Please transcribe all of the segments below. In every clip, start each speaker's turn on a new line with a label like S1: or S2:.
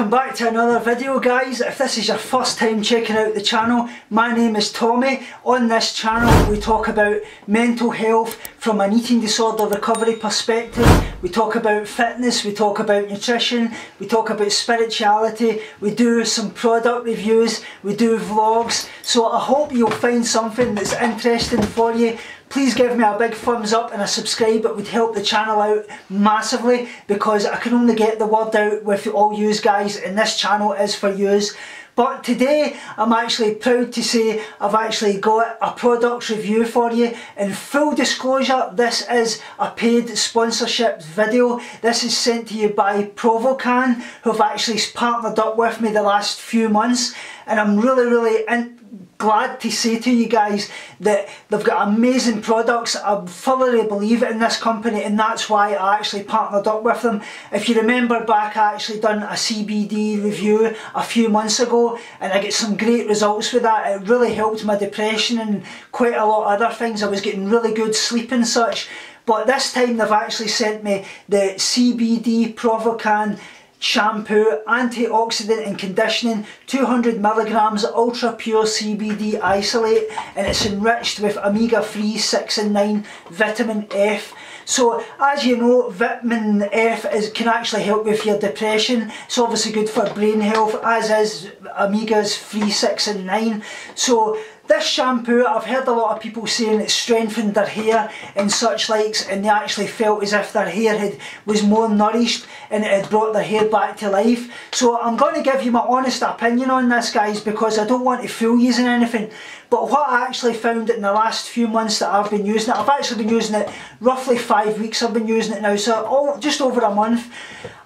S1: welcome back to another video guys. If this is your first time checking out the channel, my name is Tommy. On this channel we talk about mental health from an eating disorder recovery perspective. We talk about fitness, we talk about nutrition, we talk about spirituality, we do some product reviews, we do vlogs. So I hope you'll find something that's interesting for you please give me a big thumbs up and a subscribe it would help the channel out massively because I can only get the word out with all yous guys and this channel is for yous but today I'm actually proud to say I've actually got a product review for you. In full disclosure, this is a paid sponsorship video. This is sent to you by Provacan, who've actually partnered up with me the last few months. And I'm really, really glad to say to you guys that they've got amazing products. I thoroughly believe in this company and that's why I actually partnered up with them. If you remember back I actually done a CBD review a few months ago and I get some great results with that. It really helped my depression and quite a lot of other things. I was getting really good sleep and such. But this time they've actually sent me the CBD Provacan shampoo, antioxidant and conditioning, 200 milligrams ultra pure CBD isolate and it's enriched with omega-3, 6 and 9 vitamin F. So as you know, vitamin F is, can actually help with your depression. It's obviously good for brain health as is omegas 3, 6 and 9. So this shampoo, I've heard a lot of people saying it strengthened their hair and such likes and they actually felt as if their hair had, was more nourished and it had brought their hair back to life. So I'm going to give you my honest opinion on this guys because I don't want to fool you in anything. But what I actually found in the last few months that I've been using it, I've actually been using it roughly five weeks I've been using it now, so all, just over a month.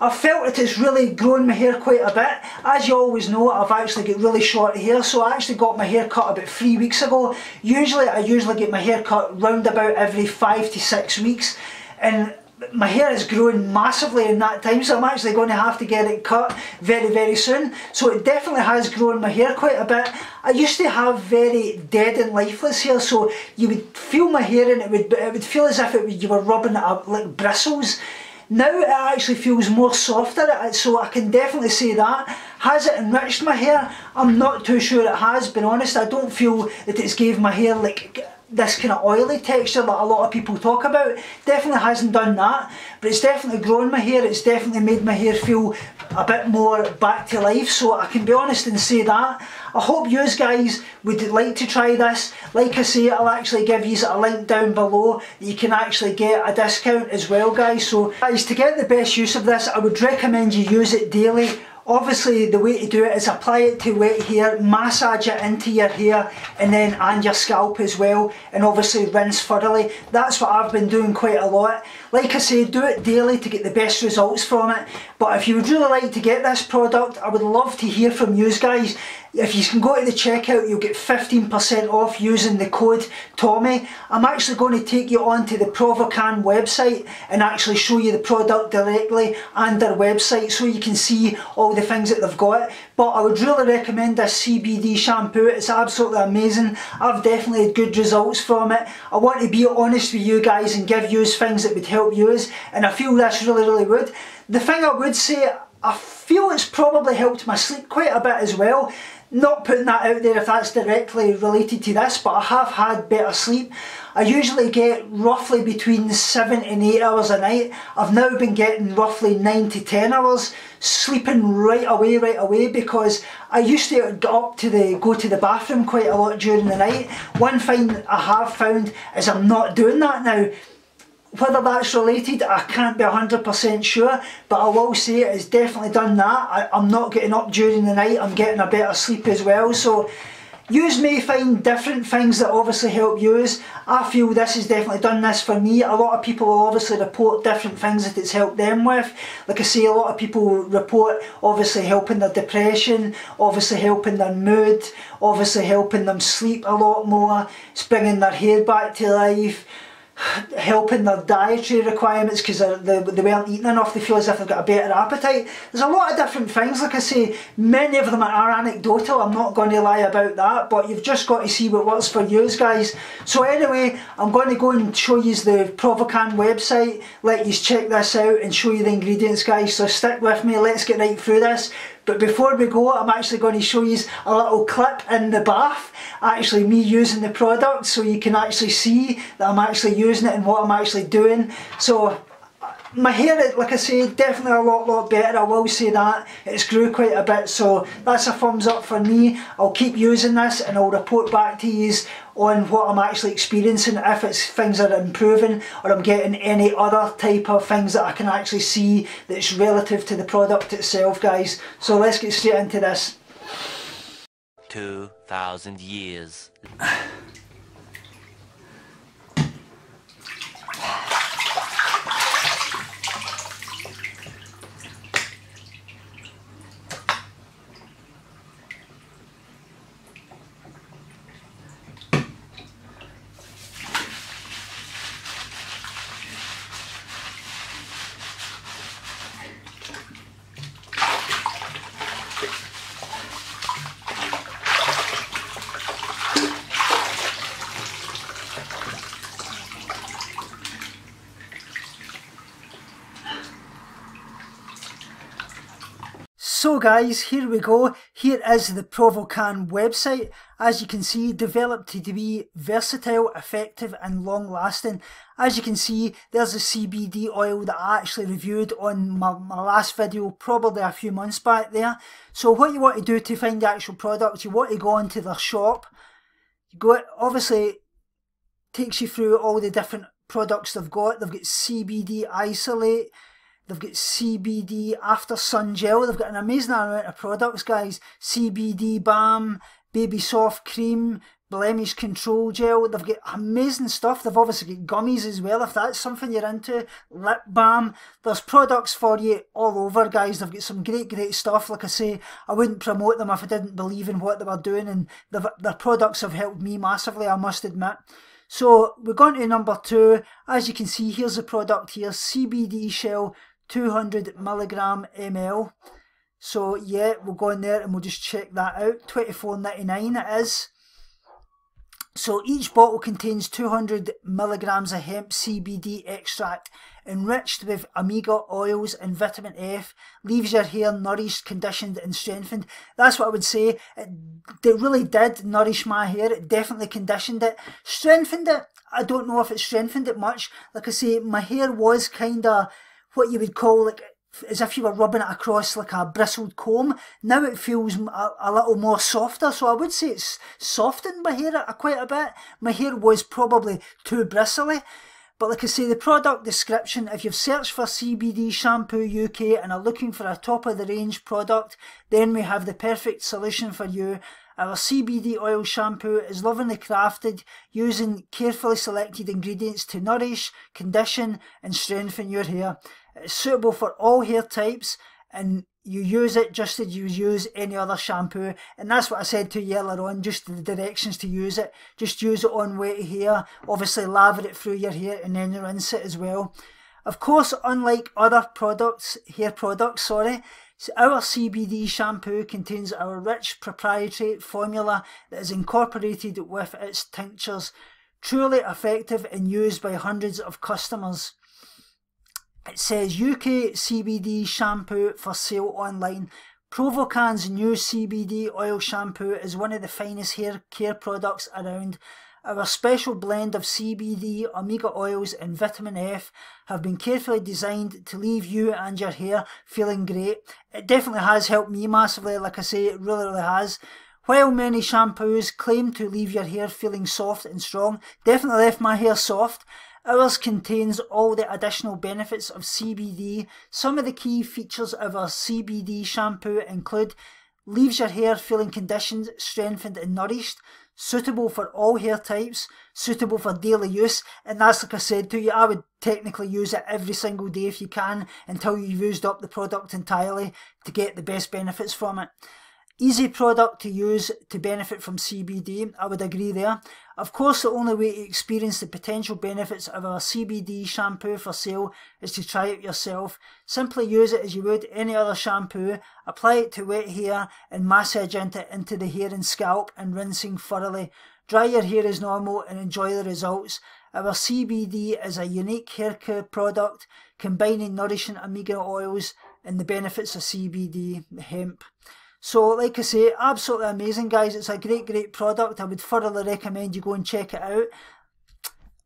S1: I've felt that it's really grown my hair quite a bit. As you always know, I've actually got really short hair, so I actually got my hair cut about three weeks ago. Usually I usually get my hair cut round about every five to six weeks. And my hair is growing massively in that time so I'm actually going to have to get it cut very very soon. So it definitely has grown my hair quite a bit. I used to have very dead and lifeless hair so you would feel my hair and it would it would feel as if it you were rubbing it up like bristles. Now it actually feels more softer uh, so I can definitely say that. Has it enriched my hair? I'm not too sure it has been honest I don't feel that it's gave my hair like this kind of oily texture that a lot of people talk about. Definitely hasn't done that, but it's definitely grown my hair, it's definitely made my hair feel a bit more back to life, so I can be honest and say that. I hope you guys would like to try this. Like I say, I'll actually give you a link down below that you can actually get a discount as well guys. So guys, to get the best use of this, I would recommend you use it daily Obviously the way to do it is apply it to wet hair, massage it into your hair and then and your scalp as well and obviously rinse thoroughly. That's what I've been doing quite a lot. Like I say, do it daily to get the best results from it. But if you would really like to get this product, I would love to hear from you guys. If you can go to the checkout, you'll get 15% off using the code Tommy. I'm actually going to take you onto the Provacan website and actually show you the product directly and their website so you can see all the things that they've got. But I would really recommend this CBD shampoo. It's absolutely amazing. I've definitely had good results from it. I want to be honest with you guys and give you things that would help you and I feel this really, really would. The thing I would say, I feel it's probably helped my sleep quite a bit as well. Not putting that out there if that's directly related to this, but I have had better sleep. I usually get roughly between 7 and 8 hours a night. I've now been getting roughly 9 to 10 hours, sleeping right away, right away, because I used to get up to the, go to the bathroom quite a lot during the night. One thing I have found is I'm not doing that now. Whether that's related, I can't be 100% sure, but I will say it has definitely done that. I, am not getting up during the night, I'm getting a better sleep as well, so Yous may find different things that obviously help yous. I feel this has definitely done this for me. A lot of people obviously report different things that it's helped them with. Like I say, a lot of people report obviously helping their depression, obviously helping their mood, obviously helping them sleep a lot more, it's bringing their hair back to life, helping their dietary requirements because they, they weren't eating enough, they feel as if they've got a better appetite. There's a lot of different things, like I say, many of them are anecdotal, I'm not going to lie about that, but you've just got to see what works for you guys. So anyway, I'm going to go and show you the Provacan website, let you check this out and show you the ingredients guys, so stick with me, let's get right through this. But before we go, I'm actually going to show you a little clip in the bath, actually me using the product so you can actually see that I'm actually using it and what I'm actually doing. So my hair, like I say, definitely a lot, lot better. I will say that. It's grew quite a bit, so that's a thumbs up for me. I'll keep using this and I'll report back to you on what I'm actually experiencing, if it's things that are improving or I'm getting any other type of things that I can actually see that's relative to the product itself, guys. So let's get straight into this.
S2: 2,000 years.
S1: So guys, here we go. Here is the Provacan website. As you can see, developed to be versatile, effective and long lasting. As you can see, there's a CBD oil that I actually reviewed on my, my last video, probably a few months back there. So what you want to do to find the actual product, you want to go into their shop. You go, obviously, takes you through all the different products they've got. They've got CBD isolate, They've got CBD After Sun Gel. They've got an amazing amount of products, guys. CBD Balm, Baby Soft Cream, Blemish Control Gel. They've got amazing stuff. They've obviously got gummies as well, if that's something you're into. Lip Balm. There's products for you all over, guys. They've got some great, great stuff. Like I say, I wouldn't promote them if I didn't believe in what they were doing, and their products have helped me massively, I must admit. So we're going to number two. As you can see, here's the product here, CBD Shell 200 milligram ml. So yeah, we'll go in there and we'll just check that out. 24.99 it is. So each bottle contains 200 milligrams of hemp CBD extract enriched with omega oils and vitamin F, leaves your hair nourished, conditioned and strengthened. That's what I would say. It, it really did nourish my hair. It definitely conditioned it. Strengthened it. I don't know if it strengthened it much. Like I say, my hair was kind of what you would call like as if you were rubbing it across like a bristled comb. Now it feels a, a, little more softer, so I would say it's softened my hair quite a bit. My hair was probably too bristly. But like I say, the product description, if you've searched for CBD Shampoo UK and are looking for a top of the range product, then we have the perfect solution for you. Our CBD oil shampoo is lovingly crafted using carefully selected ingredients to nourish, condition and strengthen your hair. It's suitable for all hair types and you use it just as you use any other shampoo. And that's what I said to you earlier on just the directions to use it. Just use it on wet hair obviously lather it through your hair and then rinse it as well. Of course unlike other products hair products sorry our CBD shampoo contains our rich proprietary formula that is incorporated with its tinctures truly effective and used by hundreds of customers it says UK CBD shampoo for sale online. Provacan's new CBD oil shampoo is one of the finest hair care products around. Our special blend of CBD, omega oils and vitamin F have been carefully designed to leave you and your hair feeling great. It definitely has helped me massively, like I say, it really, really has. While many shampoos claim to leave your hair feeling soft and strong, definitely left my hair soft. Ours contains all the additional benefits of CBD. Some of the key features of our CBD shampoo include leaves your hair feeling conditioned, strengthened and nourished, suitable for all hair types, suitable for daily use, and that's like I said to you, I would technically use it every single day if you can until you've used up the product entirely to get the best benefits from it. Easy product to use to benefit from CBD, I would agree there. Of course, the only way to experience the potential benefits of our CBD shampoo for sale is to try it yourself. Simply use it as you would any other shampoo, apply it to wet hair and massage into, into the hair and scalp and rinsing thoroughly. Dry your hair as normal and enjoy the results. Our CBD is a unique hair care product combining nourishing omega oils and the benefits of CBD hemp. So like I say, absolutely amazing guys. It's a great, great product. I would thoroughly recommend you go and check it out.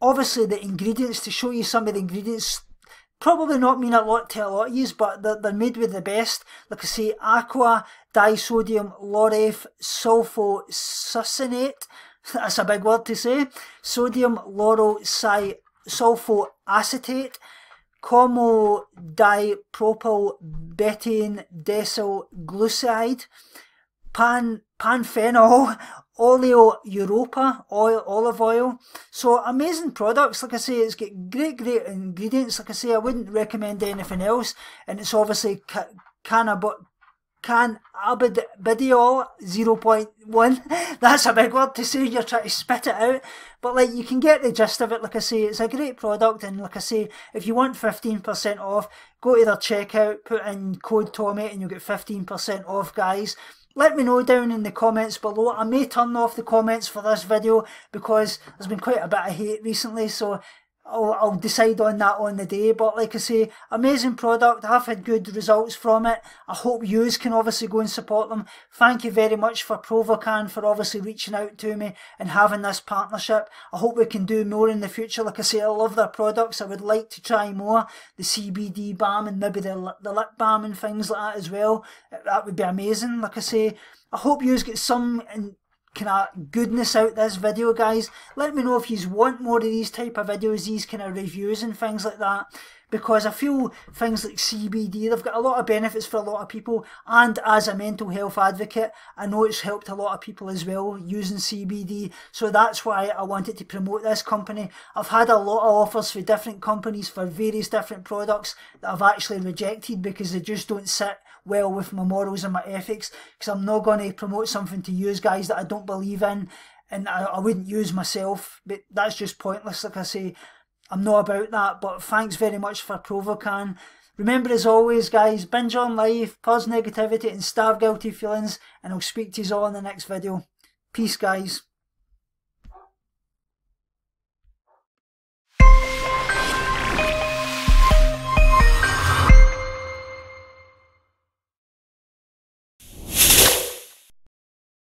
S1: Obviously the ingredients, to show you some of the ingredients, probably not mean a lot to a lot of you, but they're, they're made with the best. Like I say, aqua, disodium lauryl sulfosuccinate. That's a big word to say. Sodium lauryl sulfoacetate comodipropyl decyl glucide, pan, panphenol, oleo europa, oil, olive oil. So amazing products. Like I say, it's got great, great ingredients. Like I say, I wouldn't recommend anything else. And it's obviously ca- cannabis video 0.1. That's a big word to say, you're trying to spit it out. But like you can get the gist of it, like I say, it's a great product and like I say, if you want 15% off, go to their checkout, put in code Tommy and you'll get 15% off guys. Let me know down in the comments below. I may turn off the comments for this video because there's been quite a bit of hate recently so I'll, I'll decide on that on the day. But like I say, amazing product. I've had good results from it. I hope yous can obviously go and support them. Thank you very much for Provacan for obviously reaching out to me and having this partnership. I hope we can do more in the future. Like I say, I love their products. I would like to try more. The CBD balm and maybe the, the lip balm and things like that as well. That would be amazing. Like I say, I hope yous get some kind of goodness out this video guys. Let me know if you want more of these type of videos these kind of reviews and things like that because I feel things like CBD they've got a lot of benefits for a lot of people and as a mental health advocate I know it's helped a lot of people as well using CBD so that's why I wanted to promote this company. I've had a lot of offers for different companies for various different products that I've actually rejected because they just don't sit well with my morals and my ethics because I'm not going to promote something to use guys that I don't believe in and I, I wouldn't use myself but that's just pointless like I say. I'm not about that but thanks very much for Provacan remember as always guys binge on life pause negativity and starve guilty feelings and I'll speak to you all in the next video. Peace guys